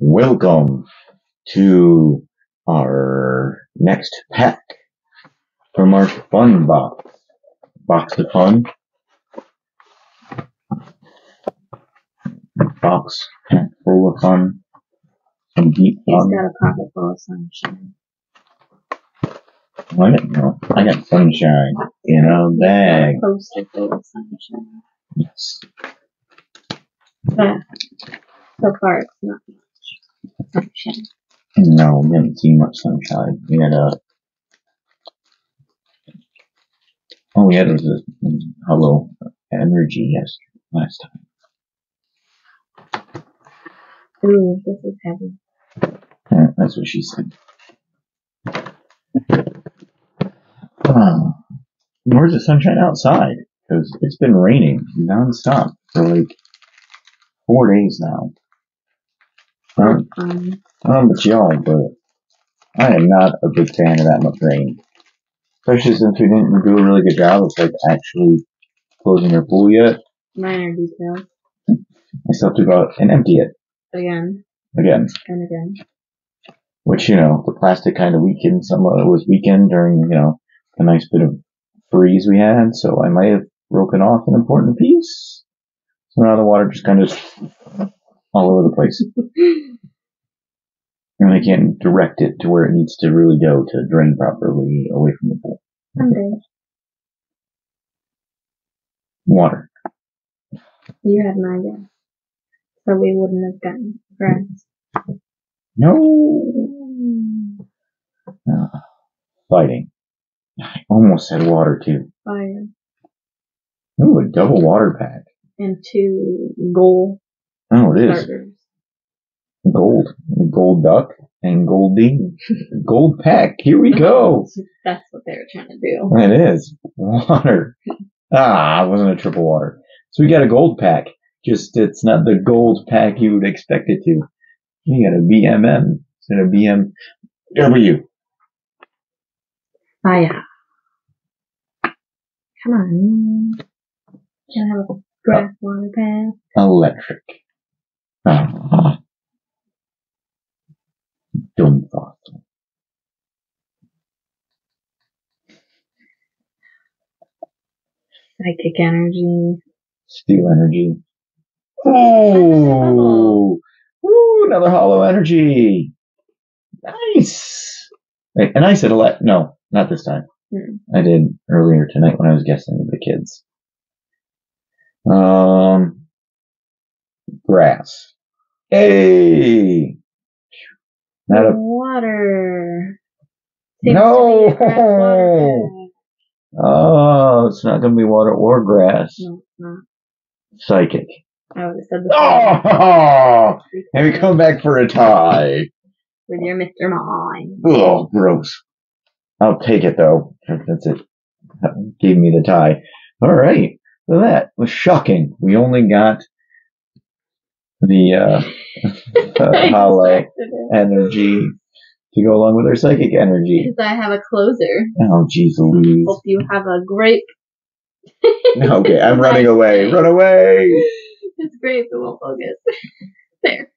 Welcome to our next pack from our fun box. Box of fun. Box pack full of fun. Some deep He's fun. got a pocket full of sunshine. I didn't know. I got sunshine in a bag. Poster full of sunshine. Yes. But so far it's not sunshine. No, we haven't seen much sunshine. We had a. All we had was a holo energy yesterday, last time. Ooh, this is heavy. Yeah, that's what she said. Uh, where's the sunshine outside? Because it's been raining nonstop for like four days now. Um, Um, I don't know about y'all, but I am not a big fan of that much rain. Especially since we didn't do a really good job of like actually closing our pool yet. minor details. I still have to go out and empty it Again again. and again. Which, you know, the plastic kind of weakened. Some of it was weakened during, you know, a nice bit of freeze we had. So I might have broken off an important piece. So now the water just kind of all over the place. And I can't direct it to where it needs to really go to drain properly away from the pool. Someday. Water. You had my guess. So we wouldn't have gotten friends. No. Ah, fighting. I almost said water too. Fire. Ooh, a double water pack. And two goal Oh, it is. Gold. Golduck and goldie. Gold pack. Here we go. That's what they were trying to do. It is. Water. Ah, it wasn't a triple water. So we got a gold pack. Just it's not the gold pack you would expect it to. You got a BMM instead of BMW. Fire. Come on. Can I have a grass water pack? Electric. Ah. Dumb thought. Psychic energy. Steel energy. Ooh. Ooh, another holo energy. Nice. Wait, and I said a lot. No, not this time. Hmm. I did earlier tonight when I was guessing with the kids. Um, grass. Hey. Not a water. Seems No. to be a grass water Oh, it's not going to be water or grass. No, it's not. Psychic. I would have said the Oh, and we come back for a tie. with your Mr. Mime. Oh, gross. I'll take it though. That's it. That Gave me the tie. All right. So that was shocking. We only got the uh, I holo energy to go along with our psychic energy. Because I have a closer. Oh, jeez Louise. Hope you have a grape. Okay, I'm running away. Run away. It's grape, it won't focus. There.